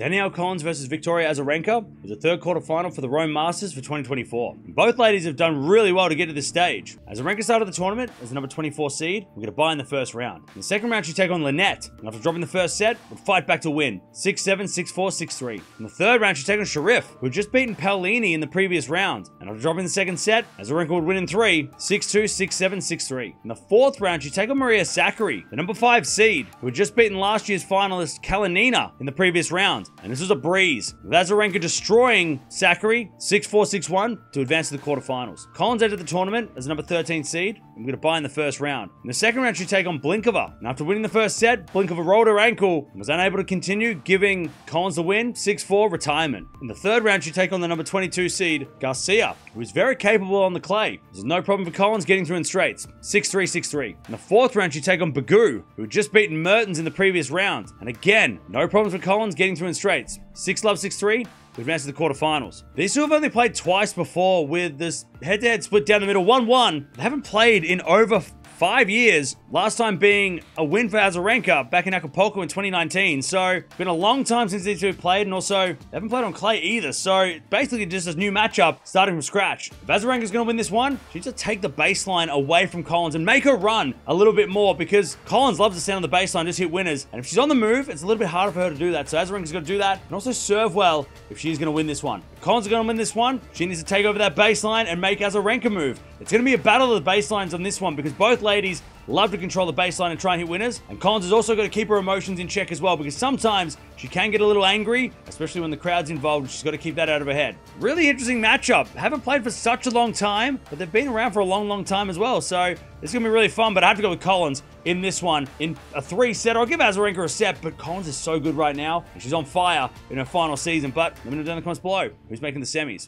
Danielle Collins versus Victoria Azarenka is the third quarterfinal for the Rome Masters for 2024. Both ladies have done really well to get to this stage. Azarenka started the tournament as the number 24 seed, we get a bye in the first round. In the second round, she take on Linette, and after dropping the first set, would fight back to win 6-7, 6-4, 6-3. In the third round, she take on Sherif, who had just beaten Paolini in the previous round, and after dropping the second set, Azarenka would win in three 6-2, 6-7, 6-3. In the fourth round, she take on Maria Sakkari, the number 5 seed, who had just beaten last year's finalist Kalinina in the previous round, and this was a breeze, with destroying Sakkari 6-4, 6-1 to advance to the quarterfinals. Collins entered the tournament as number 13 seed, and we're going to buy in the first round. In the second round, she take on Blinkova, and after winning the first set, Blinkova rolled her ankle and was unable to continue, giving Collins the win 6-4 retirement. In the third round, she take on the number 22 seed Garcia, who is very capable on the clay. There's no problem for Collins getting through in straights 6-3, 6-3. In the fourth round, she take on Begu, who had just beaten Mertens in the previous round, and again, no problems for Collins getting through in straights 6 love, 6-3 We've advanced to the quarterfinals. These two have only played twice before with this head-to-head split down the middle 1-1. They haven't played in over five years, last time being a win for Azarenka back in Acapulco in 2019. So, been a long time since these two played, and also, they haven't played on clay either. So, basically just this new matchup starting from scratch. If Azarenka's going to win this one, she needs to take the baseline away from Collins and make her run a little bit more because Collins loves to stand on the baseline, just hit winners. And if she's on the move, it's a little bit harder for her to do that. So, Azarenka's going to do that and also serve well if she's going to win this one. If Collins is going to win this one, she needs to take over that baseline and make Azarenka move. It's going to be a battle of the baselines on this one because both ladies love to control the baseline and try and hit winners. And Collins has also got to keep her emotions in check as well because sometimes she can get a little angry, especially when the crowd's involved. She's got to keep that out of her head. Really interesting matchup. Haven't played for such a long time, but they've been around for a long, long time as well. So it's going to be really fun, but I have to go with Collins in this one in a three set. I'll give Azarenka a set, but Collins is so good right now. And she's on fire in her final season. But let me know down in the comments below who's making the semis.